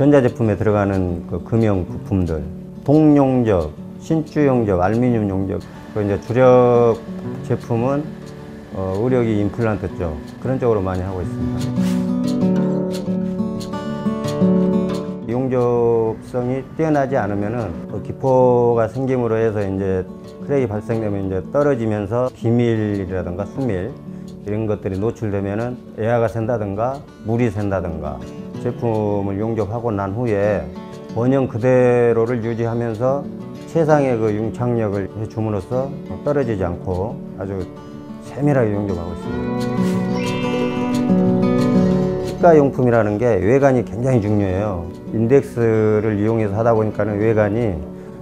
전자제품에 들어가는 그 금형 부품들, 동용접, 신주용접, 알루미늄 용접, 그 이제 주력 제품은 어, 의료기 임플란트 쪽 그런 쪽으로 많이 하고 있습니다. 용접성이 뛰어나지 않으면은 그 기포가 생김으로 해서 이제 크랙이 발생되면 이제 떨어지면서 비밀이라든가 수밀 이런 것들이 노출되면은 에아가 샌다든가 물이 샌다든가 제품을 용접하고 난 후에 원형 그대로를 유지하면서 최상의 그 융착력을 해줌으로써 떨어지지 않고 아주 세밀하게 용접하고 있습니다. 치과 용품이라는 게 외관이 굉장히 중요해요. 인덱스를 이용해서 하다 보니까 는 외관이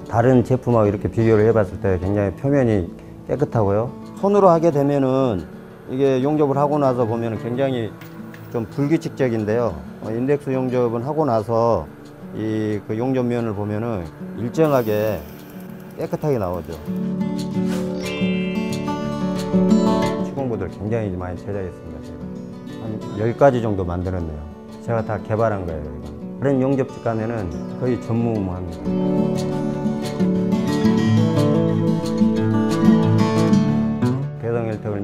다른 제품하고 이렇게 비교를 해봤을 때 굉장히 표면이 깨끗하고요. 손으로 하게 되면은 이게 용접을 하고 나서 보면은 굉장히 좀 불규칙적인데요. 어, 인덱스 용접은 하고 나서 이 그 용접 면을 보면은 일정하게 깨끗하게 나오죠. 시공구들 굉장히 많이 제작했습니다. 제가. 한 10가지 정도 만들었네요. 제가 다 개발한 거예요. 이거. 다른 용접집 가면은 거의 전무후무합니다.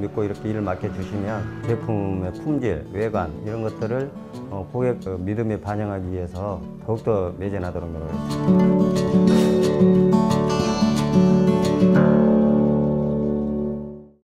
믿고 이렇게 일을 맡겨주시면 제품의 품질, 외관 이런 것들을 어, 고객 그 믿음에 반영하기 위해서 더욱더 매진하도록 노력하겠습니다.